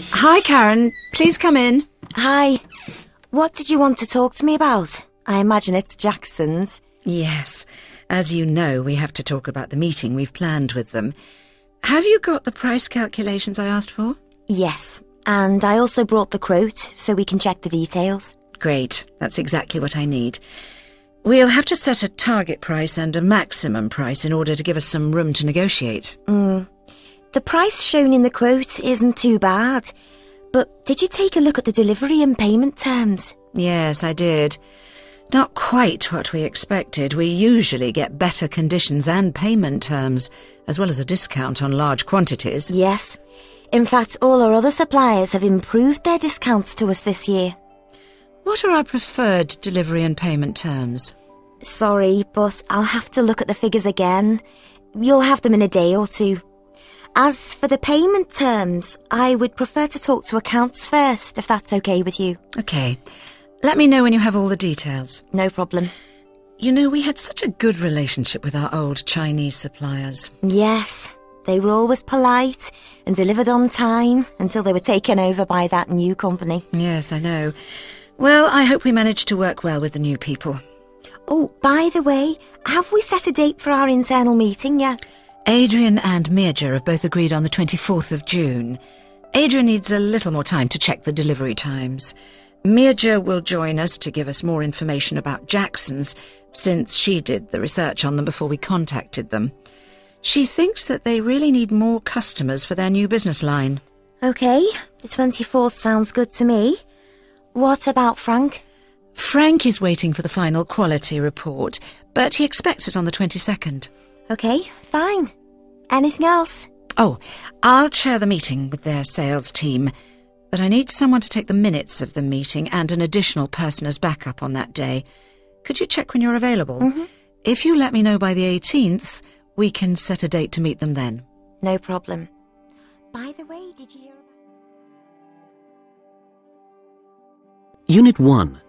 Hi, Karen. Please come in. Hi. What did you want to talk to me about? I imagine it's Jackson's. Yes. As you know, we have to talk about the meeting we've planned with them. Have you got the price calculations I asked for? Yes. And I also brought the quote so we can check the details. Great. That's exactly what I need. We'll have to set a target price and a maximum price in order to give us some room to negotiate. Mm. The price shown in the quote isn't too bad. But did you take a look at the delivery and payment terms? Yes, I did. Not quite what we expected. We usually get better conditions and payment terms, as well as a discount on large quantities. Yes. In fact, all our other suppliers have improved their discounts to us this year. What are our preferred delivery and payment terms? Sorry, but I'll have to look at the figures again. You'll have them in a day or two. As for the payment terms, I would prefer to talk to accounts first, if that's okay with you. Okay. Let me know when you have all the details. No problem. You know, we had such a good relationship with our old Chinese suppliers. Yes. They were always polite and delivered on time until they were taken over by that new company. Yes, I know. Well, I hope we managed to work well with the new people. Oh, by the way, have we set a date for our internal meeting yet? Adrian and Mirja have both agreed on the 24th of June. Adrian needs a little more time to check the delivery times. Mirja will join us to give us more information about Jackson's, since she did the research on them before we contacted them. She thinks that they really need more customers for their new business line. OK, the 24th sounds good to me. What about Frank? Frank is waiting for the final quality report, but he expects it on the 22nd. OK, fine. Anything else? Oh, I'll chair the meeting with their sales team, but I need someone to take the minutes of the meeting and an additional person as backup on that day. Could you check when you're available? Mm-hmm. If you let me know by the 18th, we can set a date to meet them then. No problem. By the way, did you hear about... Unit 1.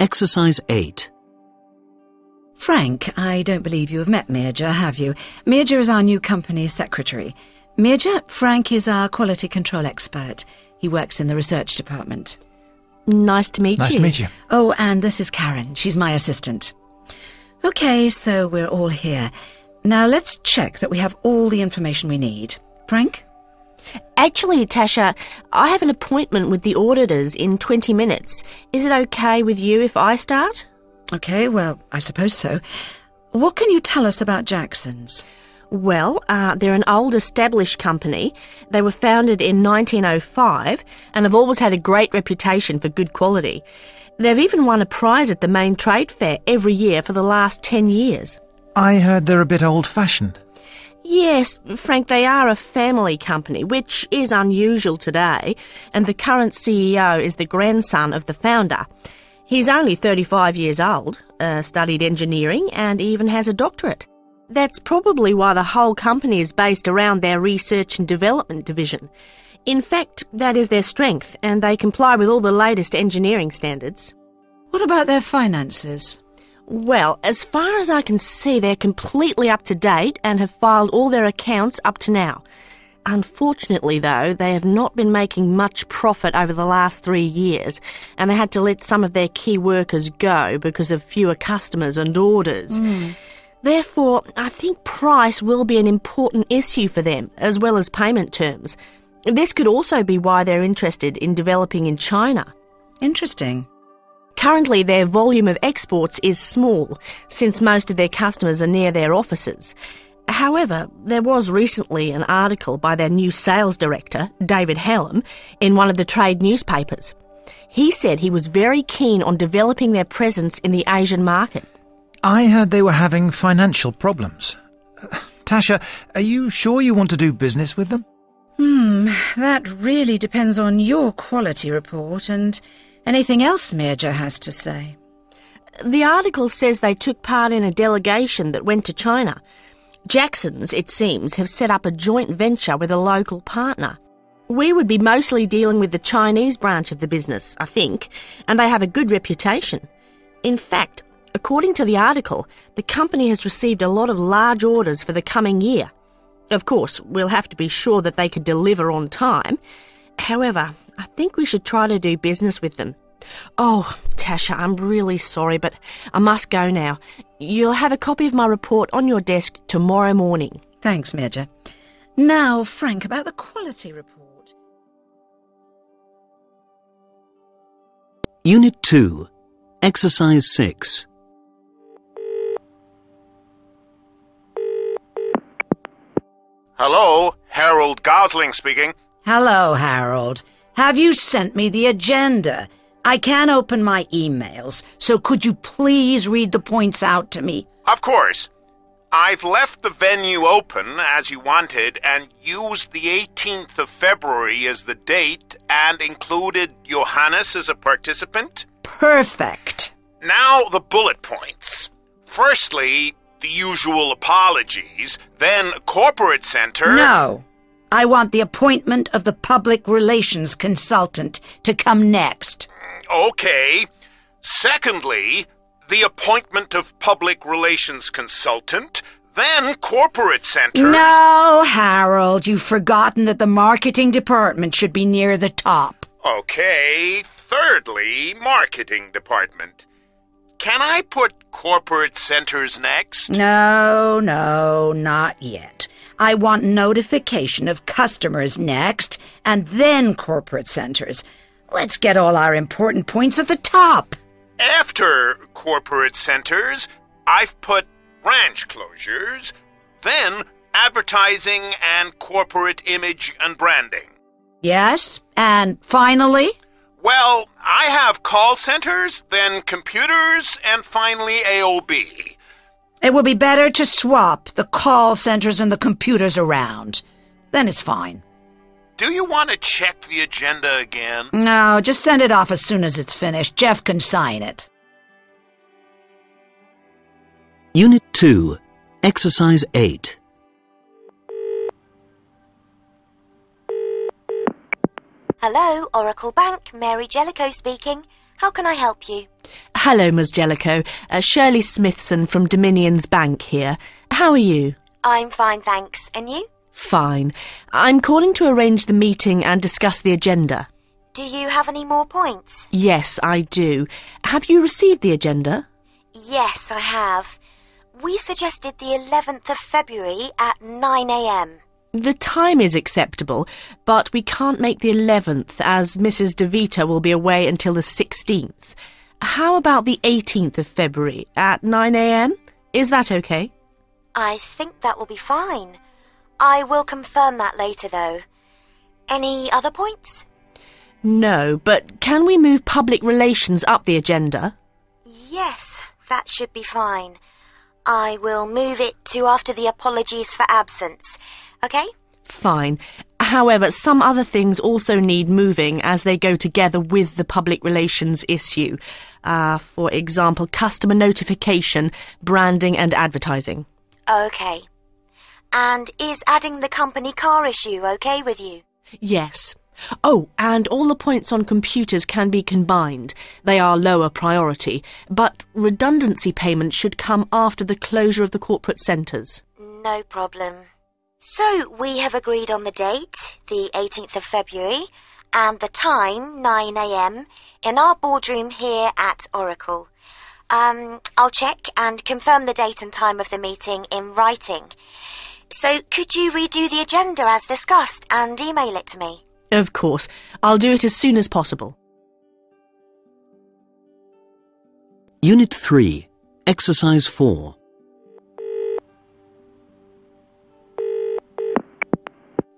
Exercise 8. Frank, I don't believe you have met Mirja, have you? Mirja is our new company secretary. Mirja, Frank is our quality control expert. He works in the research department. Nice to meet Nice you. Nice to meet you. Oh, and this is Karen. She's my assistant. Okay, so we're all here. Now let's check that we have all the information we need. Frank? Actually, Tasha, I have an appointment with the auditors in 20 minutes. Is it okay with you if I start? Okay, well, I suppose so. What can you tell us about Jackson's? Well, uh, they're an old established company. They were founded in 1905 and have always had a great reputation for good quality. They've even won a prize at the main trade fair every year for the last 10 years. I heard they're a bit old fashioned. Yes, Frank, they are a family company, which is unusual today, and the current CEO is the grandson of the founder. He's only 35 years old, uh, studied engineering, and even has a doctorate. That's probably why the whole company is based around their research and development division. In fact, that is their strength, and they comply with all the latest engineering standards. What about their finances? Well, as far as I can see, they're completely up to date and have filed all their accounts up to now. Unfortunately, though, they have not been making much profit over the last three years, and they had to let some of their key workers go because of fewer customers and orders. Hmm. Therefore, I think price will be an important issue for them, as well as payment terms. This could also be why they're interested in developing in China. Interesting. Currently, their volume of exports is small, since most of their customers are near their offices. However, there was recently an article by their new sales director, David Hallam, in one of the trade newspapers. He said he was very keen on developing their presence in the Asian market. I heard they were having financial problems. Tasha, are you sure you want to do business with them? Hmm, that really depends on your quality report and anything else Mirja has to say. The article says they took part in a delegation that went to China. Jacksons, it seems, have set up a joint venture with a local partner. We would be mostly dealing with the Chinese branch of the business, I think, and they have a good reputation. In fact, according to the article, the company has received a lot of large orders for the coming year. Of course, we'll have to be sure that they could deliver on time. However, I think we should try to do business with them. Oh, Tasha, I'm really sorry, but I must go now. You'll have a copy of my report on your desk tomorrow morning. Thanks, Mirja. Now, Frank, about the quality report. Unit 2, Exercise 6. Hello, Harold Gosling speaking. Hello, Harold. Have you sent me the agenda? I can't open my emails, so could you please read the points out to me? Of course. I've left the venue open as you wanted and used the 18th of February as the date and included Johannes as a participant. Perfect. Now the bullet points. Firstly, the usual apologies, then corporate center. No. I want the appointment of the public relations consultant to come next. Okay. Secondly, the appointment of public relations consultant, then corporate centers. No, Harold, you've forgotten that the marketing department should be near the top. Okay. Thirdly, marketing department. Can I put corporate centers next? No, no, not yet. I want notification of customers next, and then corporate centers. Let's get all our important points at the top. After corporate centers, I've put branch closures, then advertising and corporate image and branding. Yes, and finally? Well, I have call centers, then computers, and finally AOB. It would be better to swap the call centers and the computers around. Then it's fine. Do you want to check the agenda again? No, just send it off as soon as it's finished. Jeff can sign it. Unit 2, Exercise 8. Hello, Oracle Bank. Mary Jellicoe speaking. How can I help you? Hello, Ms. Jellicoe. Uh, Shirley Smithson from Dominion's Bank here. How are you? I'm fine, thanks. And you? Fine. I'm calling to arrange the meeting and discuss the agenda. Do you have any more points? Yes, I do. Have you received the agenda? Yes, I have. We suggested the 11th of February at 9am. The time is acceptable, but we can't make the 11th as Mrs. DeVita will be away until the 16th. How about the 18th of February at 9am? Is that okay? I think that will be fine. I will confirm that later, though. Any other points? No, but can we move public relations up the agenda? Yes, that should be fine. I will move it to after the apologies for absence. Okay? Fine. However, some other things also need moving as they go together with the public relations issue. Uh, for example, customer notification, branding and advertising. Okay. And is adding the company car issue okay with you? Yes. Oh, and all the points on computers can be combined. They are lower priority, but redundancy payments should come after the closure of the corporate centres. No problem. So, we have agreed on the date, the 18th of February, and the time, 9am, in our boardroom here at Oracle. Um, I'll check and confirm the date and time of the meeting in writing. So, could you redo the agenda as discussed and email it to me? Of course. I'll do it as soon as possible. Unit 3, Exercise 4.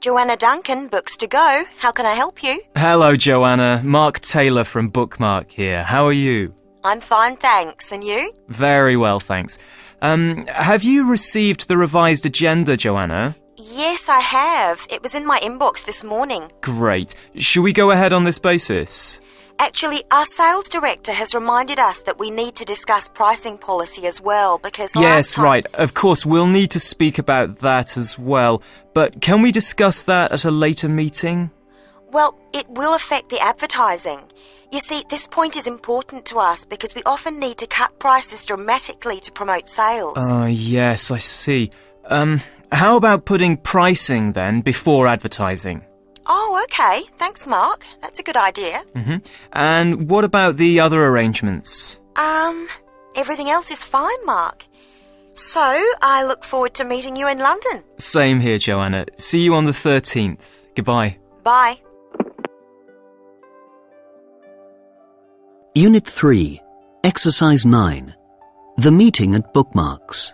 Joanna Duncan, Books to Go. How can I help you? Hello, Joanna. Mark Taylor from Bookmark here. How are you? I'm fine, thanks. And you? Very well, thanks. Um, have you received the revised agenda, Joanna? Yes, I have. It was in my inbox this morning. Great. Should we go ahead on this basis? Actually, our sales director has reminded us that we need to discuss pricing policy as well because last yes, time- right. Of course, we'll need to speak about that as well. But can we discuss that at a later meeting? Well, it will affect the advertising. You see, this point is important to us because we often need to cut prices dramatically to promote sales. Ah, yes, I see. Um, how about putting pricing then before advertising? oh, okay. Thanks, Mark. That's a good idea. hmm And what about the other arrangements? Um, everything else is fine, Mark. So, I look forward to meeting you in London. Same here, Joanna. See you on the 13th. Goodbye. Bye. Unit 3, Exercise 9. The meeting at Bookmarks.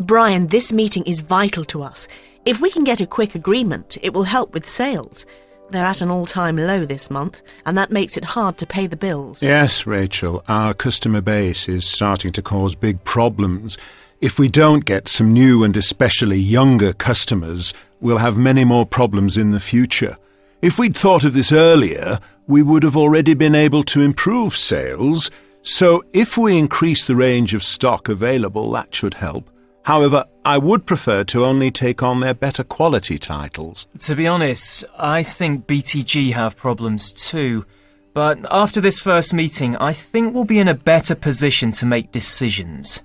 Brian, this meeting is vital to us. If we can get a quick agreement, it will help with sales. They're at an all time low this month, and that makes it hard to pay the bills. Yes, Rachel, our customer base is starting to cause big problems. If we don't get some new and especially younger customers, we'll have many more problems in the future. If we'd thought of this earlier, we would have already been able to improve sales. So if we increase the range of stock available, that should help. However, I would prefer to only take on their better quality titles. To be honest, I think BTG have problems too. But after this first meeting, I think we'll be in a better position to make decisions.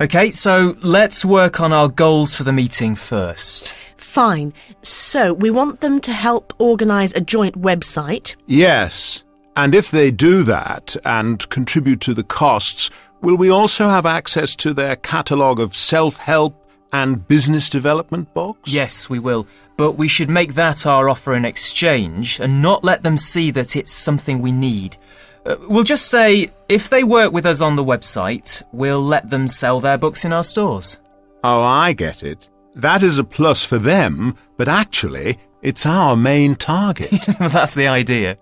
Okay, so let's work on our goals for the meeting first. Fine. So, we want them to help organise a joint website. Yes, and if they do that and contribute to the costs, will we also have access to their catalogue of self help and business development books? Yes, we will. But we should make that our offer in exchange and not let them see that it's something we need. Uh, we'll just say if they work with us on the website, we'll let them sell their books in our stores. Oh, I get it. That is a plus for them, but actually, it's our main target. That's the idea.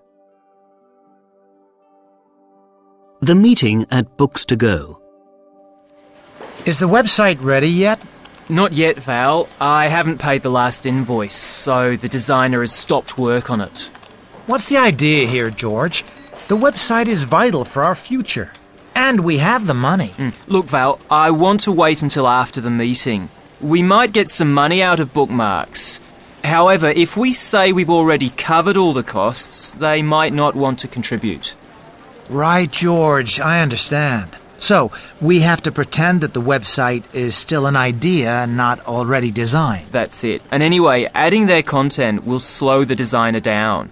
The meeting at Books to Go. Is the website ready yet? Not yet, Val. I haven't paid the last invoice, so the designer has stopped work on it. What's the idea here, George? The website is vital for our future. And we have the money. Mm. Look, Val, I want to wait until after the meeting. We might get some money out of bookmarks. However, if we say we've already covered all the costs, they might not want to contribute. Right, George, I understand. So, we have to pretend that the website is still an idea, not already designed. That's it. And anyway, adding their content will slow the designer down.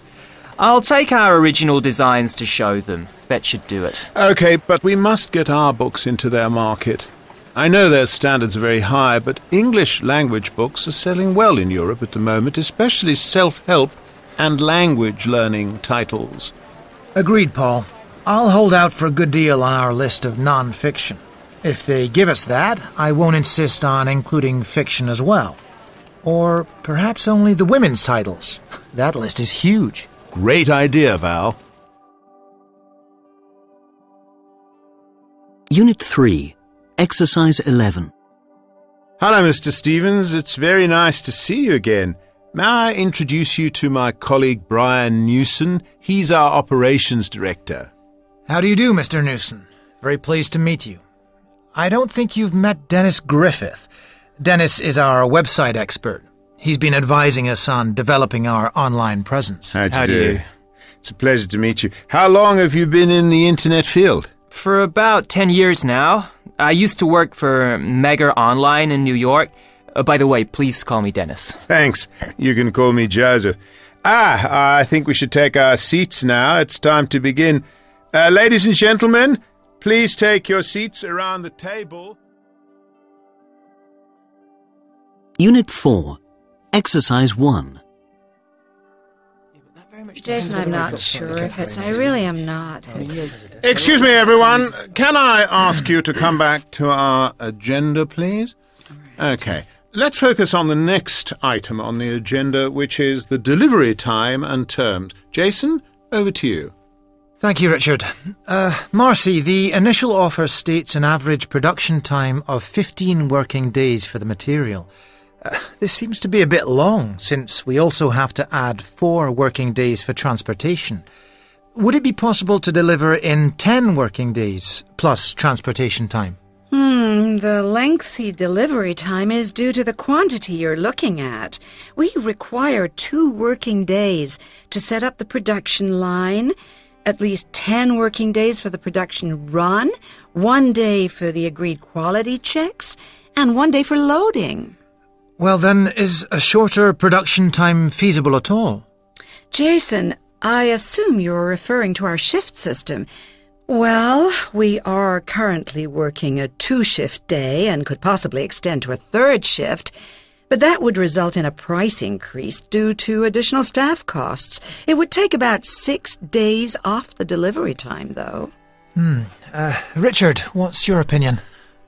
I'll take our original designs to show them. That should do it. okay, but we must get our books into their market. I know their standards are very high, but English language books are selling well in Europe at the moment, especially self help and language learning titles. Agreed, Paul. I'll hold out for a good deal on our list of non fiction. If they give us that, I won't insist on including fiction as well. Or perhaps only the women's titles. That list is huge. Great idea, Val. Unit 3, Exercise 11. Hello, Mr. Stevens. It's very nice to see you again. May I introduce you to my colleague Brian Newson? He's our operations director. How do you do, Mr. Newson? Very pleased to meet you. I don't think you've met Dennis Griffith. Dennis is our website expert. He's been advising us on developing our online presence. How How do you? It's a pleasure to meet you. How long have you been in the internet field? For about 10 years now. I used to work for Mega Online in New York. Uh, by the way, please call me Dennis. Thanks. You can call me Joseph. Ah, I think we should take our seats now. It's time to begin. Uh, ladies and gentlemen, please take your seats around the table. Unit 4, Exercise 1. Jason, I'm not sure if it's. I really am not. It's, Excuse me, everyone. Can I ask you to come back to our agenda, please? Okay. Let's focus on the next item on the agenda, which is the delivery time and terms. Jason, over to you. Thank you, Richard. Uh, Marcy, the initial offer states an average production time of 15 working days for the material. Uh, this seems to be a bit long, since we also have to add four working days for transportation. Would it be possible to deliver in 10 working days, plus transportation time? hmm, the lengthy delivery time is due to the quantity you're looking at. We require two working days to set up the production line, at least 10 working days for the production run, one day for the agreed quality checks, and one day for loading. Well, then, is a shorter production time feasible at all? Jason, I assume you're referring to our shift system. Well, we are currently working a two shift day and could possibly extend to a third shift, but that would result in a price increase due to additional staff costs. It would take about six days off the delivery time, though. Hmm. Uh, Richard, what's your opinion?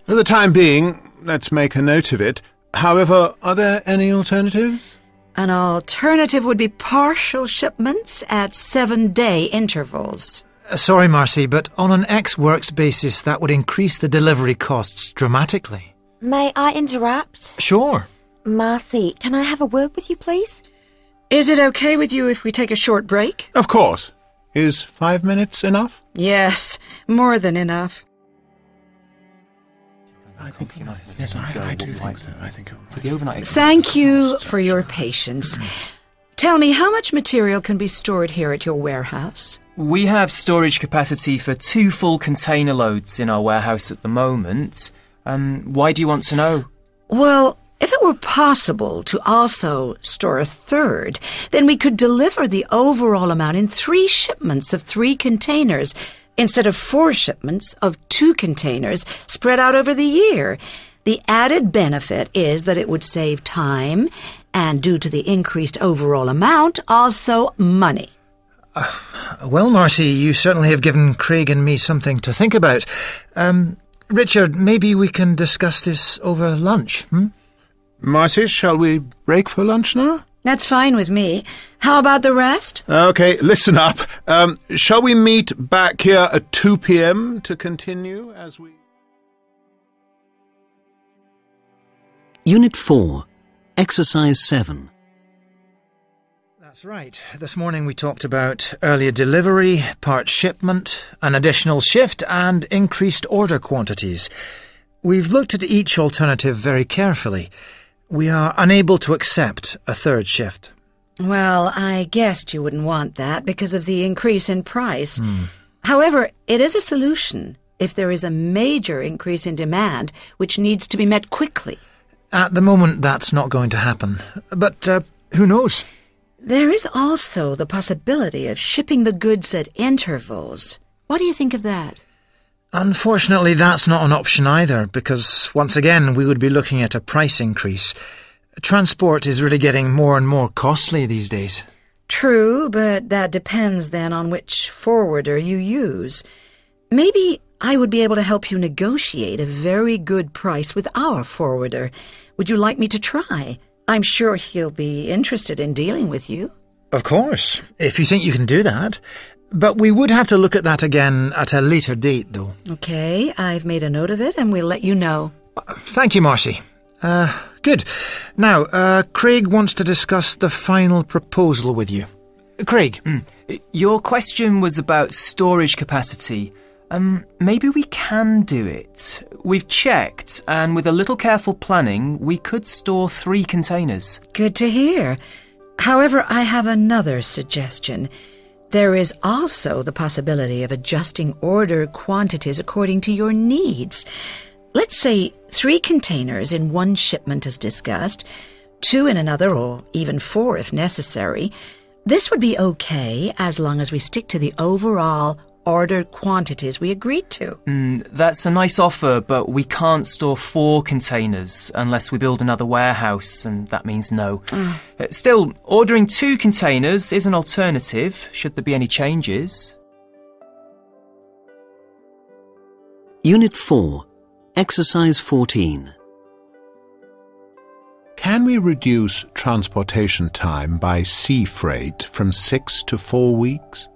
For the time being, let's make a note of it. However, are there any alternatives? An alternative would be partial shipments at seven day intervals. Uh, sorry, Marcy, but on an ex works basis, that would increase the delivery costs dramatically. May I interrupt? Sure. Marcy, can I have a word with you, please? Is it okay with you if we take a short break? Of course. Is five minutes enough? Yes, more than enough. Yes, I, I do think so. I think For the overnight. Thank you for your patience. Tell me, how much material can be stored here at your warehouse? We have storage capacity for two full container loads in our warehouse at the moment. Um, why do you want to know? Well, if it were possible to also store a third, then we could deliver the overall amount in three shipments of three containers instead of four shipments of two containers spread out over the year. The added benefit is that it would save time and, due to the increased overall amount, also money. Well, Marcy, you certainly have given Craig and me something to think about. Um, Richard, maybe we can discuss this over lunch, hmm? Marcy, shall we break for lunch now? That's fine with me. How about the rest? Okay, listen up. Um, shall we meet back here at 2 p.m. to continue as we. Unit 4, Exercise 7. That's right. This morning we talked about earlier delivery, part shipment, an additional shift, and increased order quantities. We've looked at each alternative very carefully. We are unable to accept a third shift. Well, I guessed you wouldn't want that because of the increase in price. However, it is a solution if there is a major increase in demand which needs to be met quickly. At the moment, that's not going to happen. But uh, who knows? There is also the possibility of shipping the goods at intervals. What do you think of that? Unfortunately, that's not an option either, because once again, we would be looking at a price increase. Transport is really getting more and more costly these days. True, but that depends then on which forwarder you use. Maybe I would be able to help you negotiate a very good price with our forwarder. Would you like me to try? I'm sure he'll be interested in dealing with you. Of course, if you think you can do that. But we would have to look at that again at a later date, though. Okay, I've made a note of it and we'll let you know. Thank you, Marcy. Uh, good. Now, uh, Craig wants to discuss the final proposal with you. Craig, Your question was about storage capacity. Um, maybe we can do it. We've checked, and with a little careful planning, we could store three containers. Good to hear. However, I have another suggestion. There is also the possibility of adjusting order quantities according to your needs. Let's say three containers in one shipment as discussed, two in another, or even four if necessary. This would be okay as long as we stick to the overall ordered quantities we agreed to. Mm, that's a nice offer, but we can't store four containers unless we build another warehouse, and that means no. Uh, Still, ordering two containers is an alternative, should there be any changes. Unit 4, Exercise 14. Can we reduce transportation time by sea freight from six to four weeks?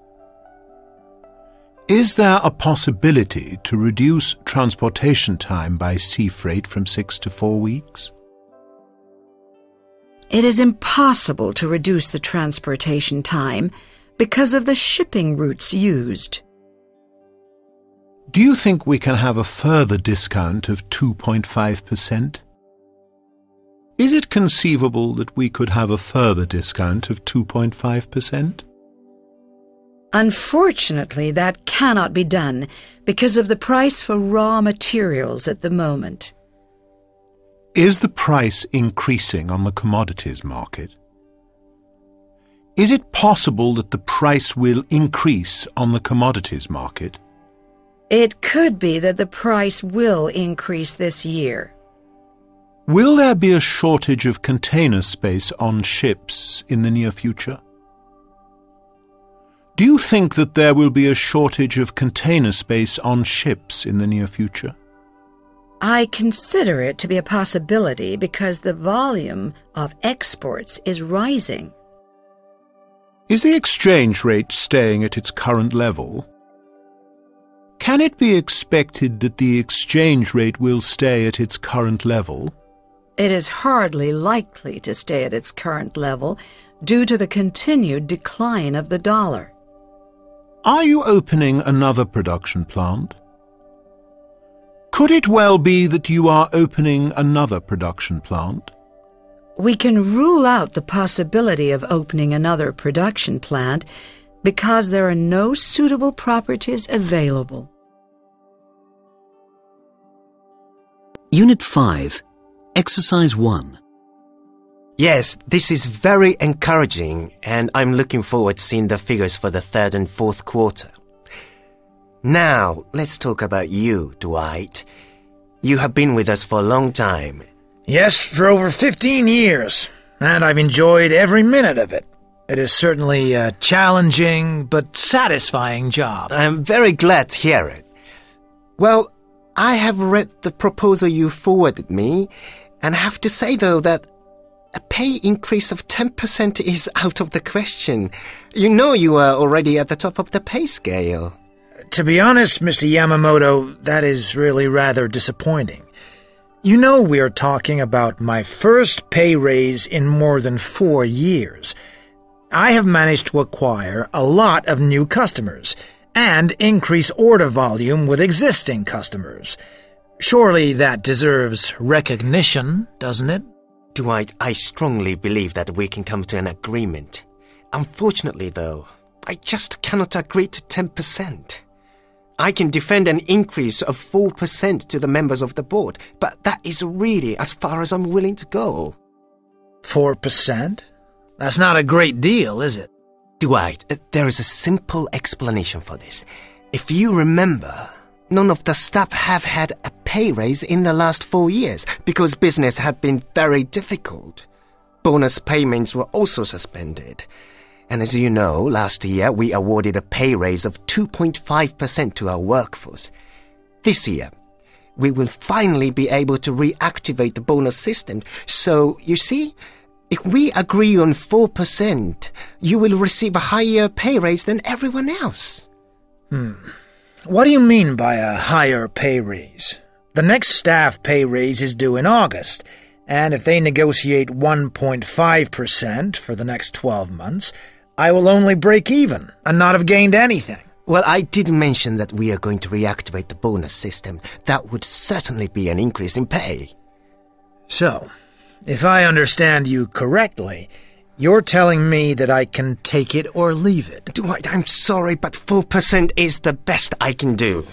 Is there a possibility to reduce transportation time by sea freight from six to four weeks? It is impossible to reduce the transportation time because of the shipping routes used. Do you think we can have a further discount of 2.5%? Is it conceivable that we could have a further discount of 2.5%? Unfortunately, that cannot be done because of the price for raw materials at the moment. Is the price increasing on the commodities market? Is it possible that the price will increase on the commodities market? It could be that the price will increase this year. Will there be a shortage of container space on ships in the near future? Do you think that there will be a shortage of container space on ships in the near future? I consider it to be a possibility because the volume of exports is rising. Is the exchange rate staying at its current level? Can it be expected that the exchange rate will stay at its current level? It is hardly likely to stay at its current level due to the continued decline of the dollar. Are you opening another production plant? Could it well be that you are opening another production plant? We can rule out the possibility of opening another production plant because there are no suitable properties available. Unit 5, Exercise 1. Yes, this is very encouraging, and I'm looking forward to seeing the figures for the third and fourth quarter. Now, let's talk about you, Dwight. You have been with us for a long time. Yes, for over 15 years, and I've enjoyed every minute of it. It is certainly a challenging but satisfying job. I'm very glad to hear it. Well, I have read the proposal you forwarded me, and I have to say, though, that a pay increase of 10% is out of the question. You know you are already at the top of the pay scale. To be honest, Mr. Yamamoto, that is really rather disappointing. You know we are talking about my first pay raise in more than four years. I have managed to acquire a lot of new customers and increase order volume with existing customers. Surely that deserves recognition, doesn't it? Dwight, I strongly believe that we can come to an agreement. Unfortunately, though, I just cannot agree to 10%. I can defend an increase of 4% to the members of the board, but that is really as far as I'm willing to go. 4%? That's not a great deal, is it? Dwight, uh, there is a simple explanation for this. If you remember, none of the staff have had a pay raise in the last four years because business had been very difficult. Bonus payments were also suspended. And as you know, last year we awarded a pay raise of 2.5% to our workforce. This year, we will finally be able to reactivate the bonus system. So, you see, if we agree on 4%, you will receive a higher pay raise than everyone else. Hmm. What do you mean by a higher pay raise? The next staff pay raise is due in August, and if they negotiate 1.5% for the next 12 months, I will only break even and not have gained anything. Well, I did mention that we are going to reactivate the bonus system. That would certainly be an increase in pay. So, if I understand you correctly, you're telling me that I can take it or leave it. Dwight, I'm sorry, but 4% is the best I can do.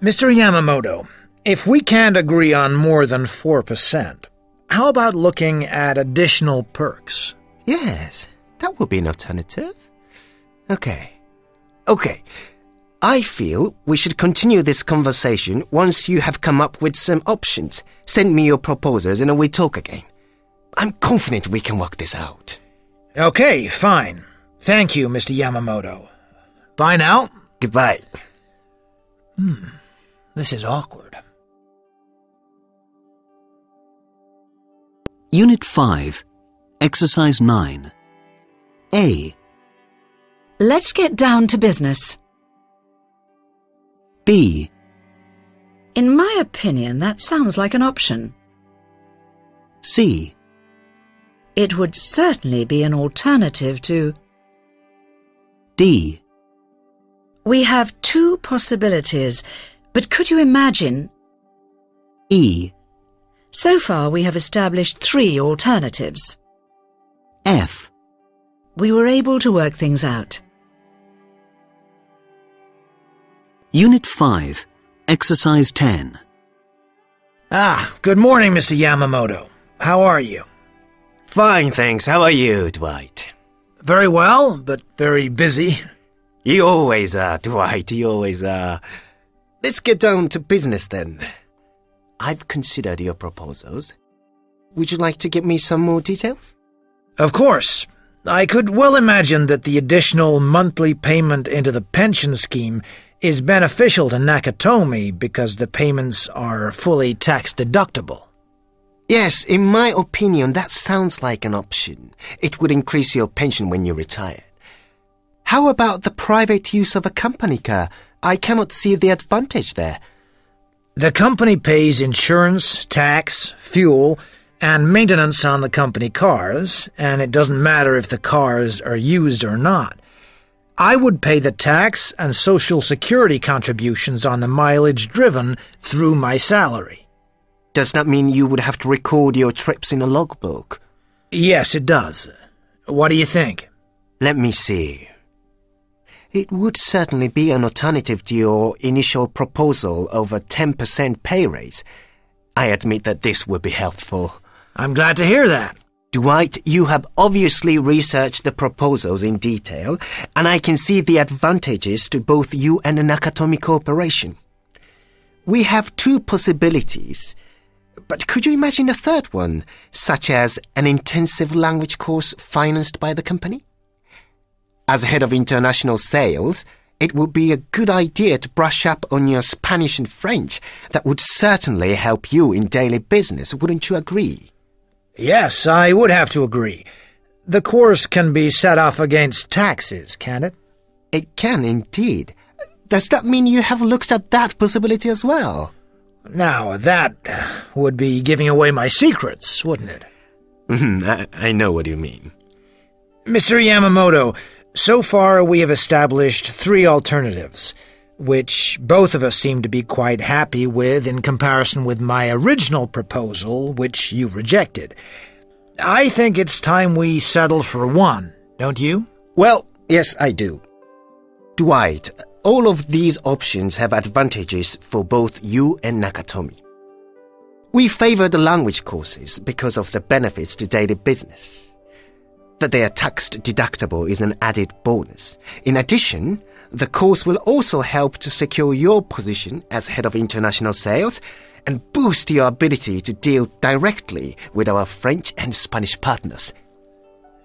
Mr. Yamamoto, if we can't agree on more than 4%, how about looking at additional perks? Yes. That would be an alternative. Okay. Okay. I feel we should continue this conversation once you have come up with some options. Send me your proposals and we talk again. I'm confident we can work this out. Okay, fine. Thank you, Mr. Yamamoto. Bye now. Goodbye. Hmm. This is awkward. Unit 5, Exercise 9. A. Let's get down to business. B. In my opinion, that sounds like an option. C. It would certainly be an alternative to. D. We have two possibilities, but could you imagine? E. So far, we have established three alternatives. F. We were able to work things out. Unit 5, Exercise 10. Ah, good morning, Mr. Yamamoto. How are you? Fine, thanks. How are you, Dwight? very well, but very busy. You always are, Dwight. You always are. Let's get down to business then. I've considered your proposals. Would you like to give me some more details? Of course. I could well imagine that the additional monthly payment into the pension scheme is beneficial to Nakatomi because the payments are fully tax deductible. Yes, in my opinion, that sounds like an option. It would increase your pension when you retire. How about the private use of a company car? I cannot see the advantage there. The company pays insurance, tax, fuel, and maintenance on the company cars, and it doesn't matter if the cars are used or not. I would pay the tax and social security contributions on the mileage driven through my salary. Does that mean you would have to record your trips in a logbook? Yes, it does. What do you think? Let me see. It would certainly be an alternative to your initial proposal of a 10% pay raise. I admit that this would be helpful. I'm glad to hear that. Dwight, you have obviously researched the proposals in detail, and I can see the advantages to both you and the Nakatomi Corporation. We have two possibilities, but could you imagine a third one, such as an intensive language course financed by the company? As head of international sales, it would be a good idea to brush up on your Spanish and French. That would certainly help you in daily business, wouldn't you agree? Yes, I would have to agree. The course can be set off against taxes, can it? It can indeed. Does that mean you have looked at that possibility as well? Now, that would be giving away my secrets, wouldn't it? Mm-hmm. I, I know what you mean. Mr. Yamamoto, so far we have established three alternatives, which both of us seem to be quite happy with in comparison with my original proposal, which you rejected. I think it's time we settle for one, don't you? Well, yes, I do. Dwight, all of these options have advantages for both you and Nakatomi. We favor the language courses because of the benefits to daily business. That they are tax deductible is an added bonus. In addition, the course will also help to secure your position as head of international sales and boost your ability to deal directly with our French and Spanish partners.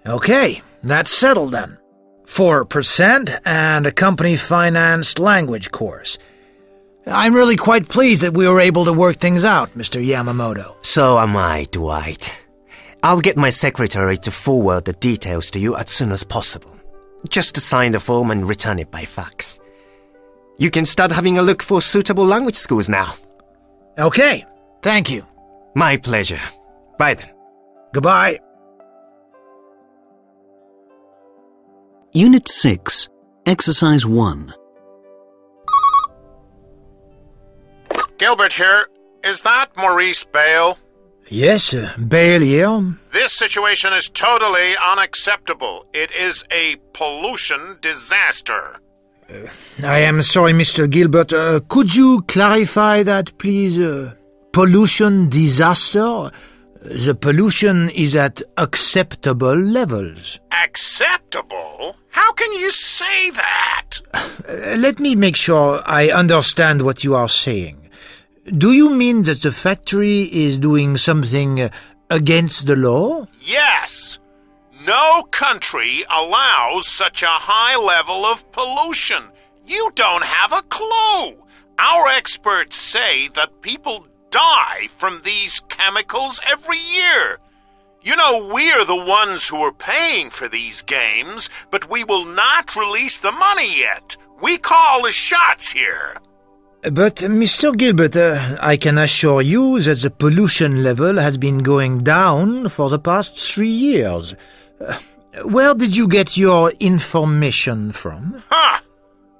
Okay, that's settled then. 4% and a company financed language course. I'm really quite pleased that we were able to work things out, Mr. Yamamoto. So am I, Dwight. I'll get my secretary to forward the details to you as soon as possible. Just to sign the form and return it by fax. You can start having a look for suitable language schools now. Okay, thank you. My pleasure. Bye then. Goodbye. Unit 6, Exercise 1. Gilbert here. Is that Maurice Bale? Yes, uh, Bale here. This situation is totally unacceptable. It is a pollution disaster. I am sorry, Mr. Gilbert. Uh, could you clarify that, please? Uh, pollution disaster? The pollution is at acceptable levels. Acceptable? How can you say that? Let me make sure I understand what you are saying. Do you mean that the factory is doing something against the law? Yes. No country allows such a high level of pollution. You don't have a clue. Our experts say that people die from these chemicals every year. You know, we're the ones who are paying for these games, but we will not release the money yet. We call the shots here. But, Mr. Gilbert, uh, I can assure you that the pollution level has been going down for the past three years. Uh, where did you get your information from? Huh!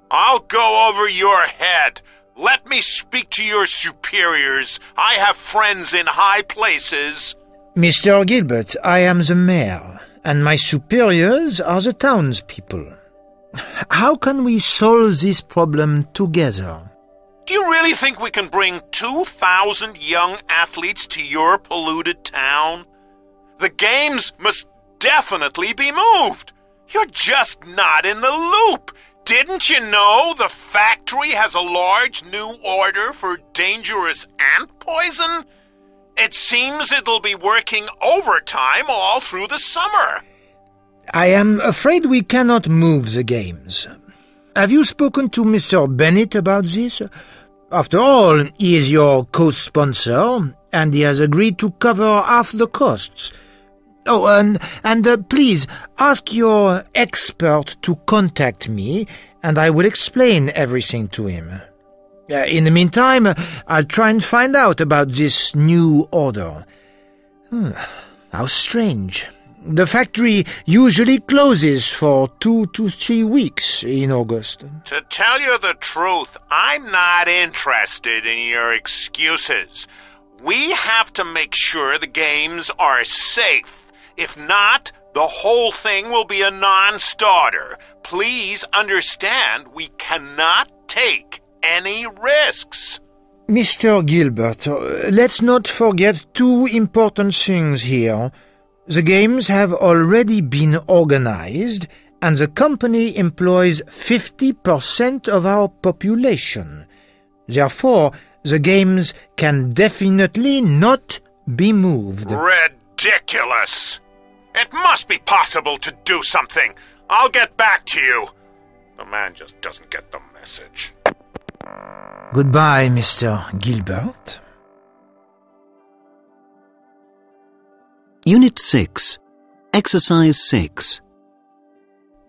I'll go over your head. Let me speak to your superiors. I have friends in high places. Mr. Gilbert, I am the mayor, and my superiors are the townspeople. How can we solve this problem together? Do you really think we can bring 2,000 young athletes to your polluted town? The games must definitely be moved. You're just not in the loop. Didn't you know the factory has a large new order for dangerous ant poison? It seems it'll be working overtime all through the summer. I am afraid we cannot move the games. Have you spoken to Mr. Bennett about this? After all, he is your co-sponsor, and he has agreed to cover half the costs. Oh, and, and uh, please ask your expert to contact me, and I will explain everything to him. Uh, in the meantime, I'll try and find out about this new order. Hmm, how strange. The factory usually closes for two to three weeks in August. To tell you the truth, I'm not interested in your excuses. We have to make sure the games are safe. If not, the whole thing will be a non starter. Please understand we cannot take any risks. Mr. Gilbert, uh, let's not forget two important things here. The games have already been organized, and the company employs 50% of our population. Therefore, the games can definitely not be moved. Ridiculous! It must be possible to do something. I'll get back to you. The man just doesn't get the message. Goodbye, Mr. Gilbert. Unit 6, Exercise 6.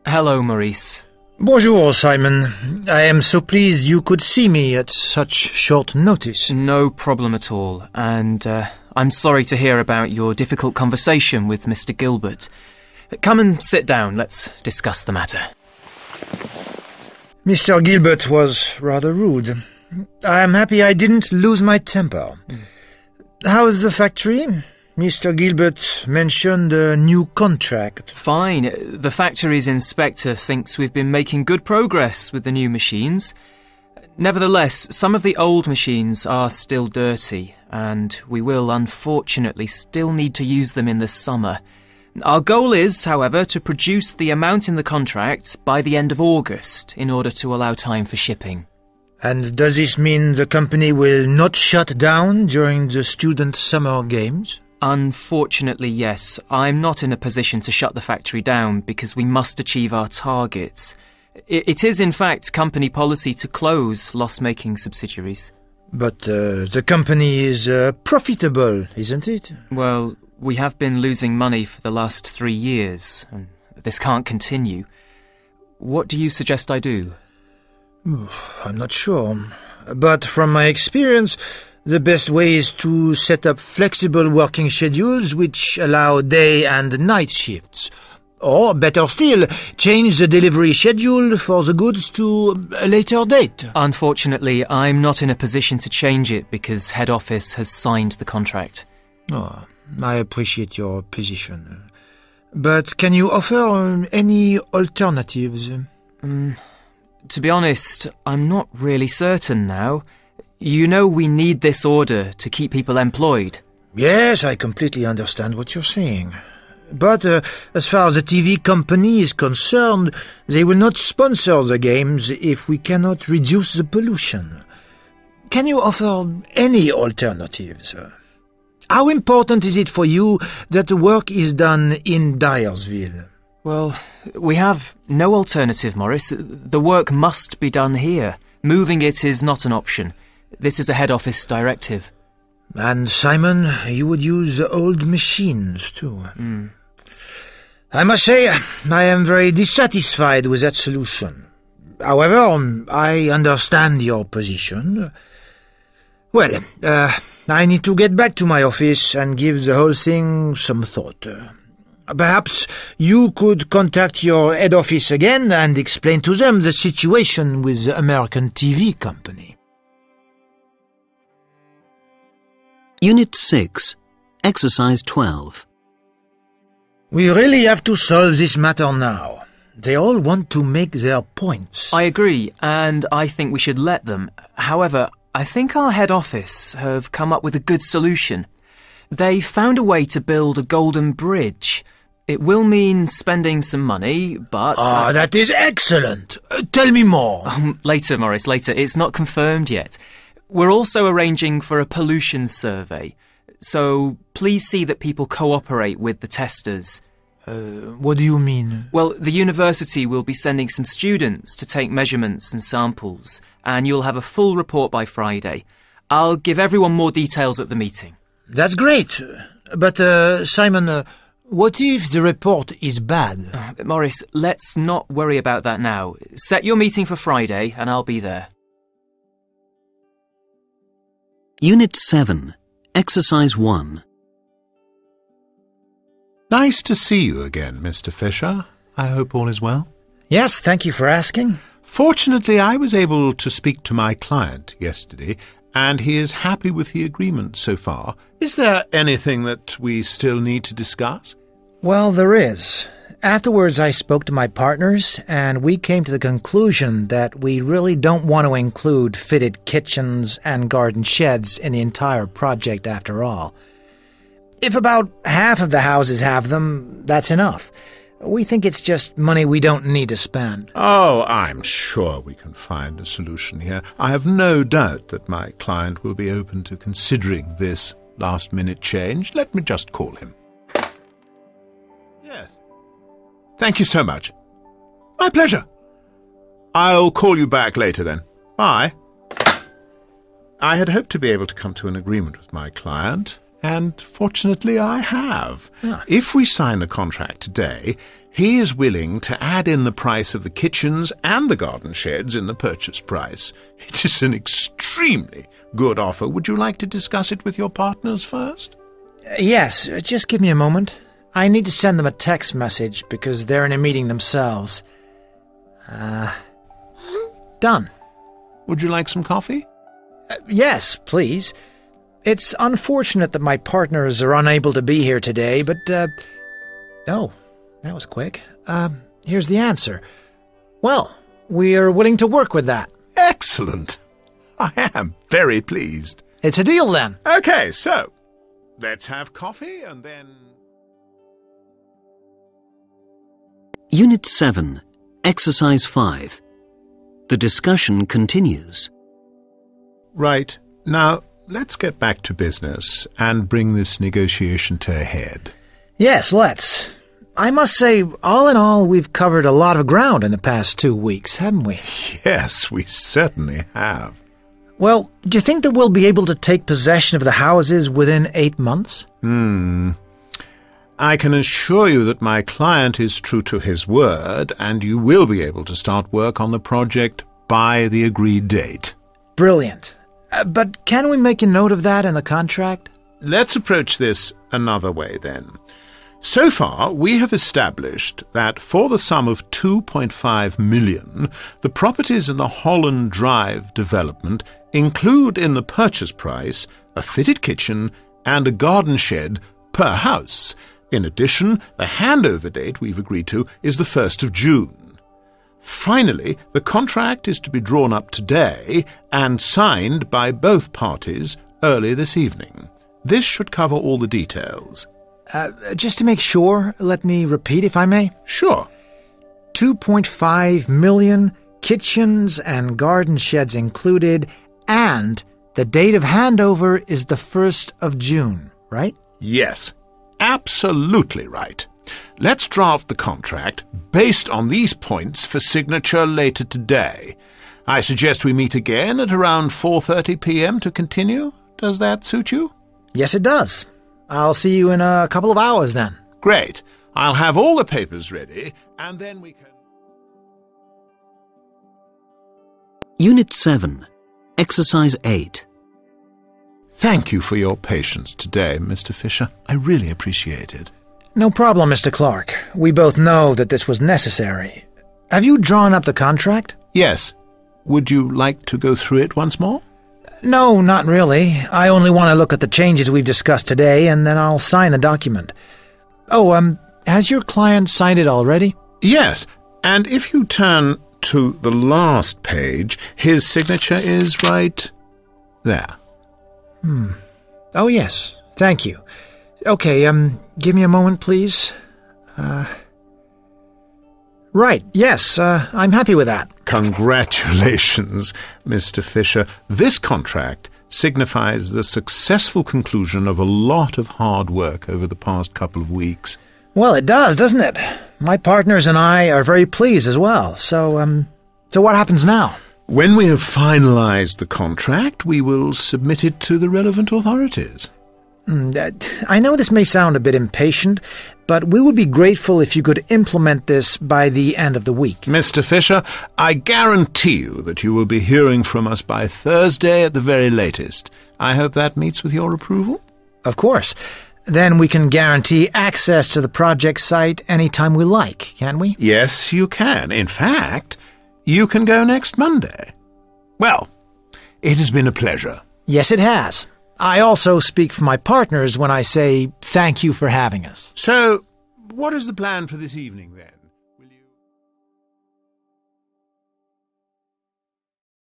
Hello, Maurice. Bonjour, Simon. I am so pleased you could see me at such short notice. No problem at all, and uh, I'm sorry to hear about your difficult conversation with Mr. Gilbert. Come and sit down. Let's discuss the matter. Mr. Gilbert was rather rude. I am happy I didn't lose my temper. How's the factory? Mr. Gilbert mentioned a new contract. Fine. The factory's inspector thinks we've been making good progress with the new machines. Nevertheless, some of the old machines are still dirty, and we will unfortunately still need to use them in the summer. Our goal is, however, to produce the amount in the contract by the end of August in order to allow time for shipping. And does this mean the company will not shut down during the student summer games? Unfortunately, yes. I'm not in a position to shut the factory down because we must achieve our targets. It is, in fact, company policy to close loss making subsidiaries. But uh, the company is uh, profitable, isn't it? Well, we have been losing money for the last three years, and this can't continue. What do you suggest I do? I'm not sure. But from my experience, the best way is to set up flexible working schedules which allow day and night shifts. Or, better still, change the delivery schedule for the goods to a later date. Unfortunately, I'm not in a position to change it because head office has signed the contract. Oh, I appreciate your position. But can you offer any alternatives? Um, to be honest, I'm not really certain now. You know we need this order to keep people employed. Yes, I completely understand what you're saying. But uh, as far as the TV company is concerned, they will not sponsor the games if we cannot reduce the pollution. Can you offer any alternatives? How important is it for you that the work is done in Dyersville? Well, we have no alternative, Morris. The work must be done here. Moving it is not an option. This is a head office directive. And Simon, you would use old machines too. Mm. I must say, I am very dissatisfied with that solution. However, I understand your position. Well, uh, I need to get back to my office and give the whole thing some thought. Perhaps you could contact your head office again and explain to them the situation with the American TV company. Unit 6, Exercise 12. We really have to solve this matter now. They all want to make their points. I agree, and I think we should let them. However, I think our head office have come up with a good solution. They found a way to build a golden bridge. It will mean spending some money, but. Ah, that is excellent. Uh, tell me more. Um, later, Morris, later. It's not confirmed yet. We're also arranging for a pollution survey. So please see that people cooperate with the testers. Uh, what do you mean? Well, the university will be sending some students to take measurements and samples, and you'll have a full report by Friday. I'll give everyone more details at the meeting. That's great. But, uh, Simon, uh, what if the report is bad? Uh, Morris, let's not worry about that now. Set your meeting for Friday, and I'll be there. Unit 7, Exercise 1. Nice to see you again, Mr. Fisher. I hope all is well. Yes, thank you for asking. Fortunately, I was able to speak to my client yesterday, and he is happy with the agreement so far. Is there anything that we still need to discuss? Well, there is. Afterwards, I spoke to my partners, and we came to the conclusion that we really don't want to include fitted kitchens and garden sheds in the entire project after all. If about half of the houses have them, that's enough. We think it's just money we don't need to spend. Oh, I'm sure we can find a solution here. I have no doubt that my client will be open to considering this last minute change. Let me just call him. Yes. Thank you so much. My pleasure. I'll call you back later then. Bye. I had hoped to be able to come to an agreement with my client, and fortunately I have. Ah. If we sign the contract today, he is willing to add in the price of the kitchens and the garden sheds in the purchase price. It is an extremely good offer. Would you like to discuss it with your partners first? Uh, Yes, uh, just give me a moment. I need to send them a text message because they're in a meeting themselves. Uh, done. Would you like some coffee? Uh, yes, please. It's unfortunate that my partners are unable to be here today, but, uh. Oh, that was quick. Um, here's the answer. Well, we are willing to work with that. Excellent. I am very pleased. It's a deal then. Okay, so let's have coffee and then. Unit 7, Exercise 5. The discussion continues. Right. Now, let's get back to business and bring this negotiation to a head. Yes, let's. I must say, all in all, we've covered a lot of ground in the past two weeks, haven't we? Yes, we certainly have. Well, do you think that we'll be able to take possession of the houses within eight months? Hmm. I can assure you that my client is true to his word, and you will be able to start work on the project by the agreed date. Brilliant. Uh, but can we make a note of that in the contract? Let's approach this another way then. So far, we have established that for the sum of 2.5 million, the properties in the Holland Drive development include in the purchase price a fitted kitchen and a garden shed per house. In addition, the handover date we've agreed to is the 1st of June. Finally, the contract is to be drawn up today and signed by both parties early this evening. This should cover all the details. Uh, just to make sure, let me repeat if I may. Sure. 2.5 million, kitchens and garden sheds included, and the date of handover is the 1st of June, right? Yes, absolutely right. Let's draft the contract based on these points for signature later today. I suggest we meet again at around 4:30 p.m. to continue. Does that suit you? Yes, it does. I'll see you in a couple of hours then. Great. I'll have all the papers ready and then we can Unit 7, Exercise 8. Thank you for your patience today, Mr. Fisher. I really appreciate it. No problem, Mr. Clark. We both know that this was necessary. Have you drawn up the contract? Yes. Would you like to go through it once more? No, not really. I only want to look at the changes we've discussed today, and then I'll sign the document. Oh, um, has your client signed it already? Yes. And if you turn to the last page, his signature is right there. Hmm. Oh, yes. Thank you. Okay, um, give me a moment, please. Uh, right, yes, uh, I'm happy with that. Congratulations, Mr. Fisher. This contract signifies the successful conclusion of a lot of hard work over the past couple of weeks. Well, it does, doesn't it? My partners and I are very pleased as well. So, um, so what happens now? When we have finalized the contract, we will submit it to the relevant authorities. Mm, I know this may sound a bit impatient, but we would be grateful if you could implement this by the end of the week. Mr. Fisher, I guarantee you that you will be hearing from us by Thursday at the very latest. I hope that meets with your approval. Of course. Then we can guarantee access to the project site anytime we like, can we? Yes, you can. In fact, you can go next Monday. Well, it has been a pleasure. Yes, it has. I also speak for my partners when I say thank you for having us. So, what is the plan for this evening then?